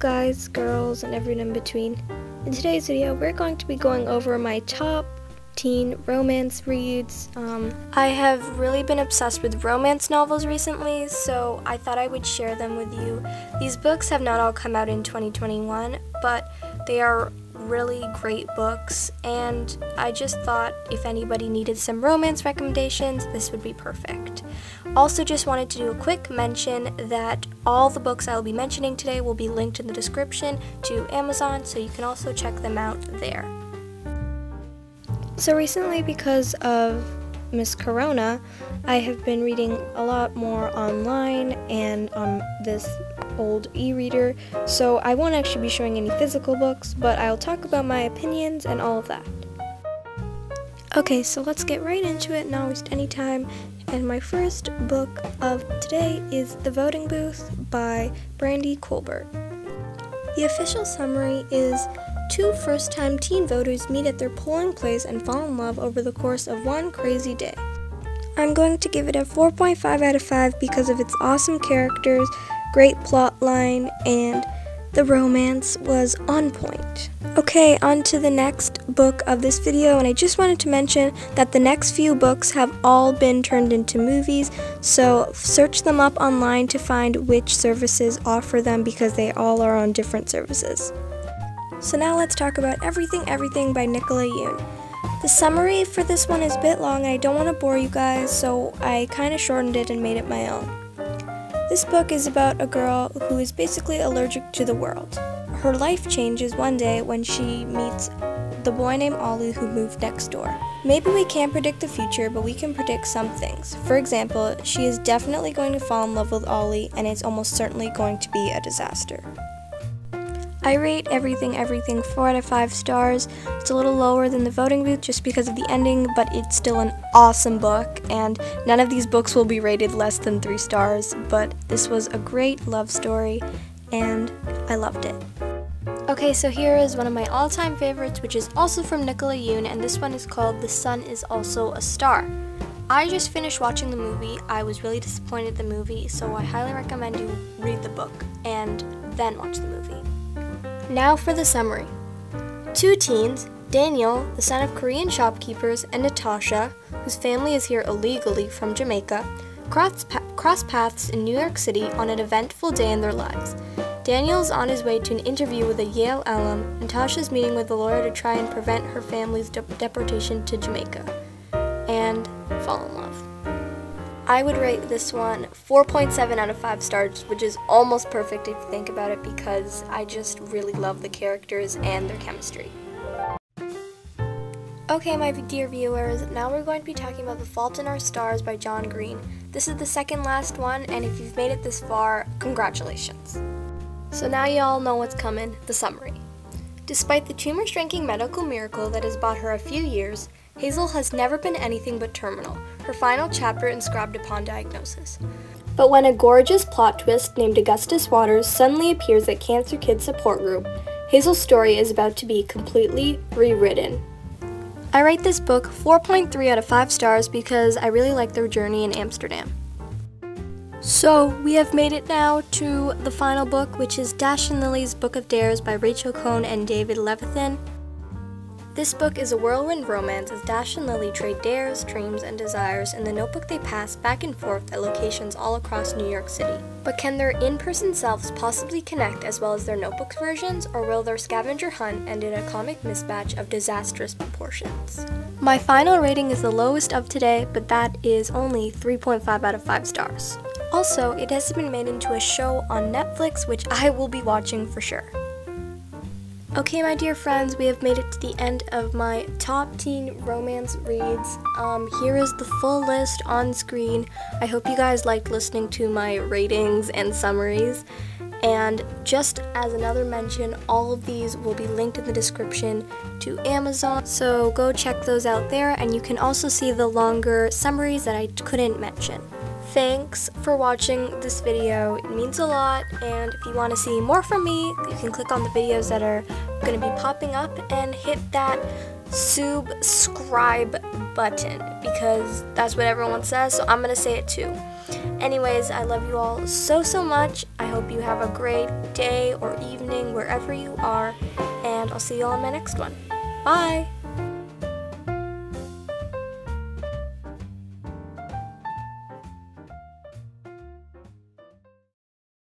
guys, girls, and everyone in between. In today's video, we're going to be going over my top teen romance reads. Um, I have really been obsessed with romance novels recently, so I thought I would share them with you. These books have not all come out in 2021, but they are really great books, and I just thought if anybody needed some romance recommendations, this would be perfect. Also, just wanted to do a quick mention that all the books I will be mentioning today will be linked in the description to Amazon, so you can also check them out there. So, recently, because of Miss Corona, I have been reading a lot more online and on this old e-reader, so I won't actually be showing any physical books, but I'll talk about my opinions and all of that. Okay, so let's get right into it, not waste any time, and my first book of today is The Voting Booth by Brandy Colbert. The official summary is Two first time teen voters meet at their polling place and fall in love over the course of one crazy day. I'm going to give it a 4.5 out of 5 because of its awesome characters, great plot line, and the romance was on point. Okay, on to the next book of this video, and I just wanted to mention that the next few books have all been turned into movies, so search them up online to find which services offer them because they all are on different services. So now let's talk about Everything Everything by Nicola Yoon. The summary for this one is a bit long and I don't want to bore you guys, so I kind of shortened it and made it my own. This book is about a girl who is basically allergic to the world. Her life changes one day when she meets the boy named Ollie who moved next door. Maybe we can't predict the future, but we can predict some things. For example, she is definitely going to fall in love with Ollie, and it's almost certainly going to be a disaster. I rate Everything Everything 4 out of 5 stars. It's a little lower than The Voting Booth just because of the ending, but it's still an awesome book, and none of these books will be rated less than 3 stars, but this was a great love story, and I loved it. Okay, so here is one of my all-time favorites, which is also from Nicola Yoon, and this one is called The Sun is Also a Star. I just finished watching the movie. I was really disappointed the movie, so I highly recommend you read the book and then watch the movie. Now for the summary. Two teens, Daniel, the son of Korean shopkeepers, and Natasha, whose family is here illegally from Jamaica, cross, pa- cross paths in New York City on an eventful day in their lives. Daniel's on his way to an interview with a Yale alum, Natasha's meeting with a lawyer to try and prevent her family's de- deportation to Jamaica, and fall in love. I would rate this one 4.7 out of 5 stars, which is almost perfect if you think about it because I just really love the characters and their chemistry. Okay, my dear viewers, now we're going to be talking about The Fault in Our Stars by John Green. This is the second last one, and if you've made it this far, congratulations. So now you all know what's coming the summary. Despite the tumor shrinking medical miracle that has bought her a few years, Hazel has never been anything but terminal, her final chapter inscribed upon diagnosis. But when a gorgeous plot twist named Augustus Waters suddenly appears at Cancer Kids support group, Hazel's story is about to be completely rewritten. I rate this book 4.3 out of 5 stars because I really like their journey in Amsterdam. So, we have made it now to the final book, which is Dash and Lily's Book of Dares by Rachel Cohn and David Levithan. This book is a whirlwind romance as Dash and Lily trade dares, dreams, and desires in the notebook they pass back and forth at locations all across New York City. But can their in person selves possibly connect as well as their notebook versions, or will their scavenger hunt end in a comic mismatch of disastrous proportions? My final rating is the lowest of today, but that is only 3.5 out of 5 stars. Also, it has been made into a show on Netflix, which I will be watching for sure. Okay, my dear friends, we have made it to the end of my top teen romance reads. Um, here is the full list on screen. I hope you guys liked listening to my ratings and summaries. And just as another mention, all of these will be linked in the description to Amazon. So go check those out there, and you can also see the longer summaries that I couldn't mention. Thanks for watching this video. It means a lot, and if you want to see more from me, you can click on the videos that are going to be popping up and hit that subscribe button because that's what everyone says, so I'm gonna say it too. Anyways, I love you all so, so much. I hope you have a great day or evening wherever you are, and I'll see you all in my next one. Bye!